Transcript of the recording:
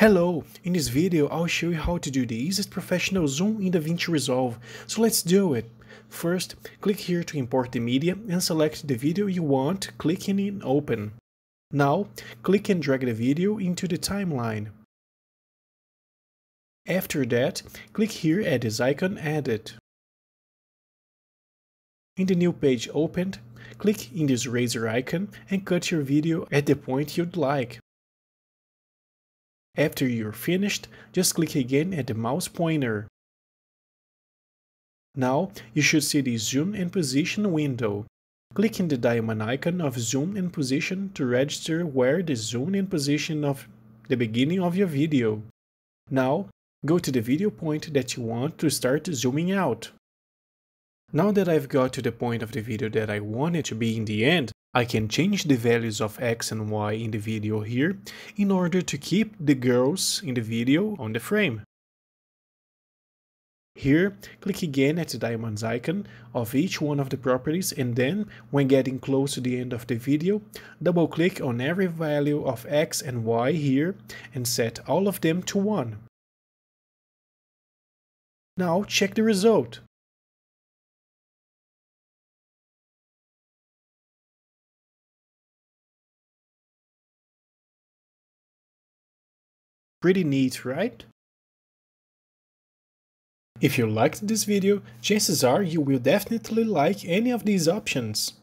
Hello! In this video I'll show you how to do the easiest professional zoom in DaVinci Resolve, so let's do it! First, click here to import the media and select the video you want, clicking in Open. Now, click and drag the video into the timeline. After that, click here at this icon Edit. In the new page opened, click in this razor icon and cut your video at the point you'd like. After you're finished, just click again at the mouse pointer. Now, you should see the Zoom and Position window. Click in the diamond icon of Zoom and Position to register where the zoom and position of the beginning of your video. Now, go to the video point that you want to start zooming out. Now that I've got to the point of the video that I want it to be in the end, I can change the values of X and Y in the video here in order to keep the girls in the video on the frame. Here, click again at the diamonds icon of each one of the properties and then, when getting close to the end of the video, double click on every value of X and Y here and set all of them to 1. Now check the result. Pretty neat, right? If you liked this video, chances are you will definitely like any of these options.